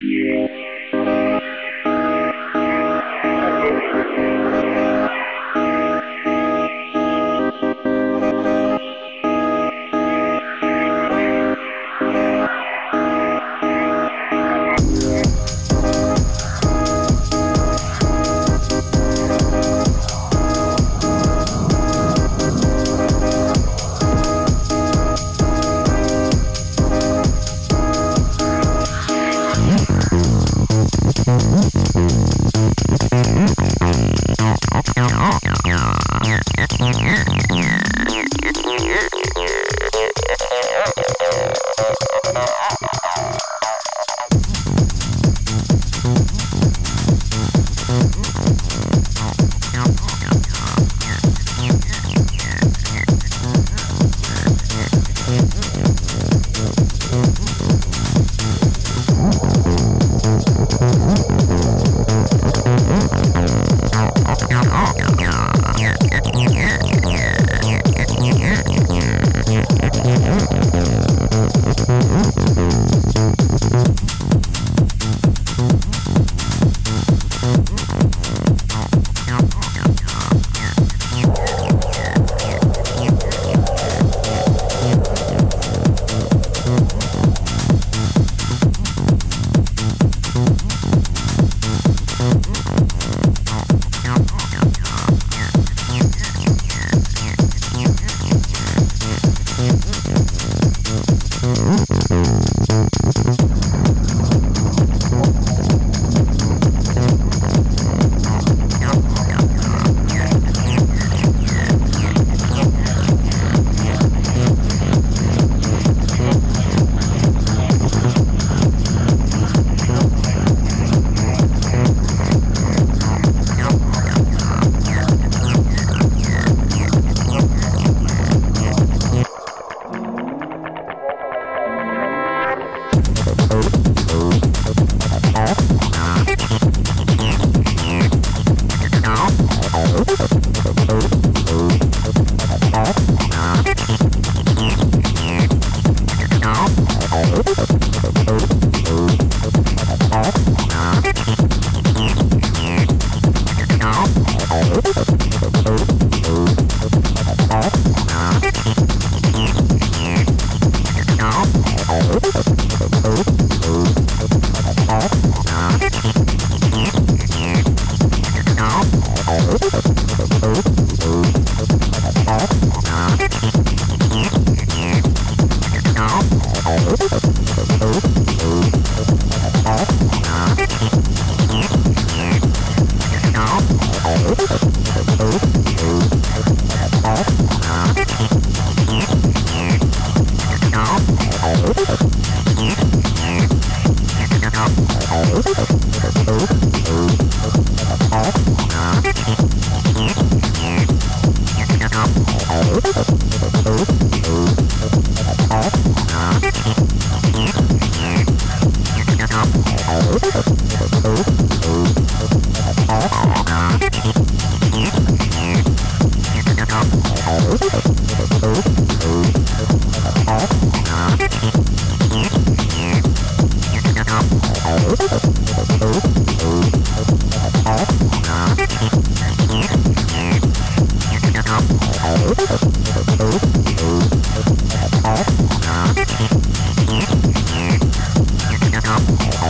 Yeah. Yeah. Oh, Oh, Oh.